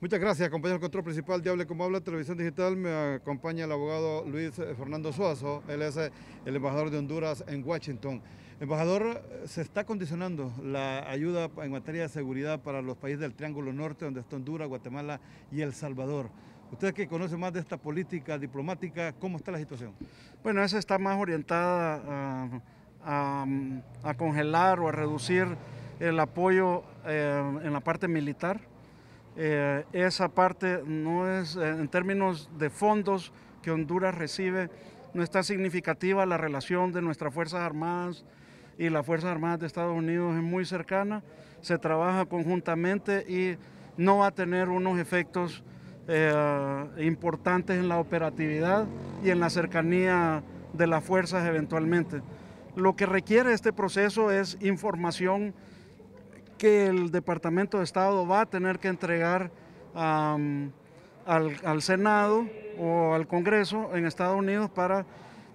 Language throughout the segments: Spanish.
Muchas gracias, compañero control principal de Hable como Habla Televisión Digital. Me acompaña el abogado Luis Fernando Suazo. Él es el embajador de Honduras en Washington. Embajador, se está condicionando la ayuda en materia de seguridad para los países del Triángulo Norte, donde está Honduras, Guatemala y El Salvador. Usted que conoce más de esta política diplomática, ¿cómo está la situación? Bueno, esa está más orientada a, congelar o a reducir el apoyo eh, en la parte militar eh, esa parte no es, eh, en términos de fondos que Honduras recibe, no está significativa. La relación de nuestras Fuerzas Armadas y las Fuerzas Armadas de Estados Unidos es muy cercana. Se trabaja conjuntamente y no va a tener unos efectos eh, importantes en la operatividad y en la cercanía de las fuerzas eventualmente. Lo que requiere este proceso es información que el Departamento de Estado va a tener que entregar al, Senado o al Congreso en Estados Unidos para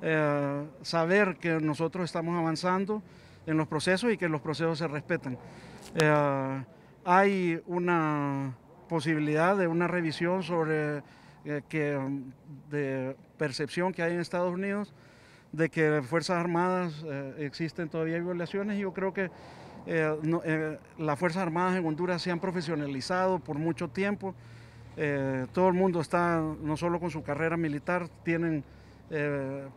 eh, saber que nosotros estamos avanzando en los procesos y que los procesos se respetan. Eh, hay una posibilidad de una revisión sobre eh, que, de percepción que hay en Estados Unidos de que Fuerzas Armadas existen todavía violaciones y yo creo que eh, eh, las Fuerzas Armadas en Honduras se han profesionalizado por mucho tiempo. Eh, todo el mundo está, no solo con su carrera militar, tienen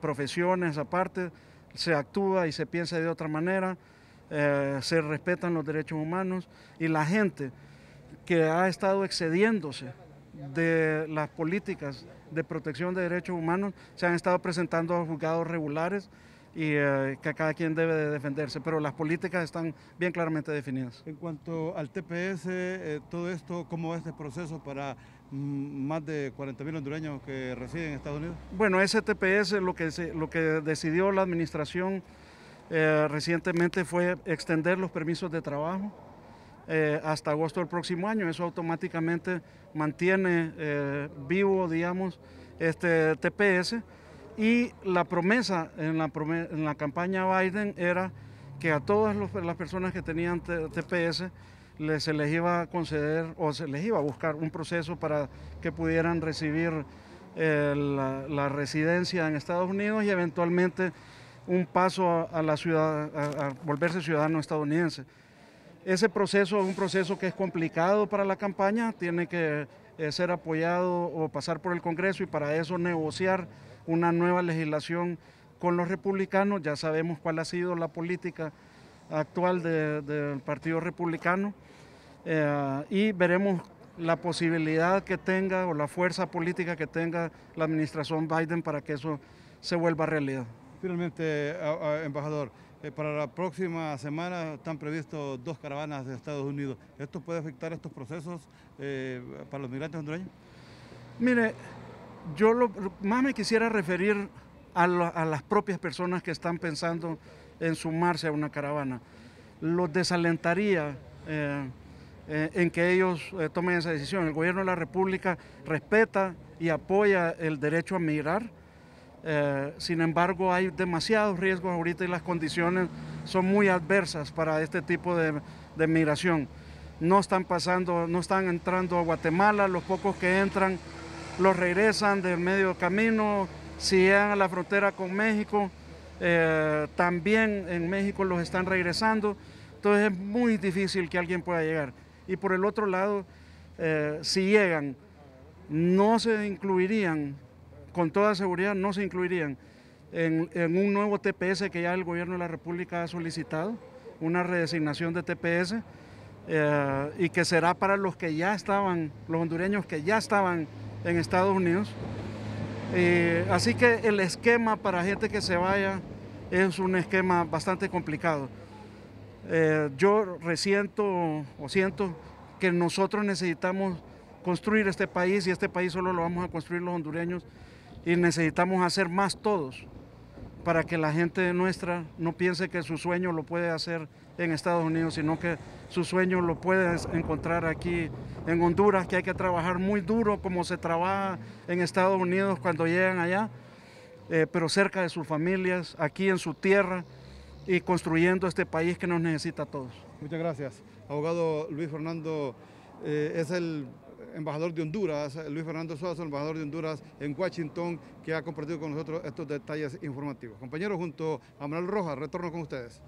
profesiones aparte, se actúa y se piensa de otra manera, se respetan los derechos humanos y la gente que ha estado excediéndose de las políticas de protección de derechos humanos se han estado presentando a juzgados regulares y eh, que cada quien debe de defenderse, pero las políticas están bien claramente definidas. En cuanto al TPS, eh, todo esto, ¿cómo es este proceso para mm, más de 40 mil hondureños que residen en Estados Unidos? Bueno, ese TPS lo que, lo que decidió la administración eh, recientemente fue extender los permisos de trabajo hasta agosto del próximo año. Eso automáticamente mantiene vivo, digamos, este TPS y la promesa en la, en campaña Biden era que a todas las personas que tenían TPS se les iba a conceder o se les iba a buscar un proceso para que pudieran recibir eh, la, residencia en Estados Unidos y eventualmente un paso a, la ciudad, a, volverse ciudadano estadounidense. Ese proceso es un proceso que es complicado para la campaña, tiene que eh, ser apoyado o pasar por el Congreso y para eso negociar una nueva legislación con los republicanos. Ya sabemos cuál ha sido la política actual del Partido Republicano eh, y veremos la posibilidad que tenga o la fuerza política que tenga la administración Biden para que eso se vuelva realidad. Finalmente, embajador, eh, para la próxima semana están previstos dos caravanas de Estados Unidos. ¿Esto puede afectar estos procesos eh, para los migrantes hondureños? Mire, yo más me quisiera referir a, las propias personas que están pensando en sumarse a una caravana. Los desalentaría eh, eh, en que ellos eh, tomen esa decisión. El gobierno de la República respeta y apoya el derecho a migrar. sin embargo, hay demasiados riesgos ahorita y las condiciones son muy adversas para este tipo de, de migración. No están pasando, no están entrando a Guatemala, los pocos que entran los regresan del medio camino, si llegan a la frontera con México, eh, también en México los están regresando, entonces es muy difícil que alguien pueda llegar. Y por el otro lado, eh, si llegan, no se incluirían, con toda seguridad no se incluirían en, un nuevo TPS que ya el gobierno de la República ha solicitado, una redesignación de TPS, eh, y que será para los que ya estaban, los hondureños que ya estaban en Estados Unidos. Eh, así que el esquema para gente que se vaya es un esquema bastante complicado. Eh, yo resiento o siento que nosotros necesitamos construir este país y este país solo lo vamos a construir los hondureños y necesitamos hacer más todos para que la gente nuestra no piense que su sueño lo puede hacer en Estados Unidos, sino que su sueño lo puede encontrar aquí en Honduras, que hay que trabajar muy duro como se trabaja en Estados Unidos cuando llegan allá, eh, pero cerca de sus familias, aquí en su tierra y construyendo este país que nos necesita a todos. Muchas gracias. Abogado Luis Fernando, eh, es el embajador de Honduras, Luis Fernando Suazo, embajador de Honduras en Washington, que ha compartido con nosotros estos detalles informativos. Compañeros, junto a Manuel Rojas, retorno con ustedes.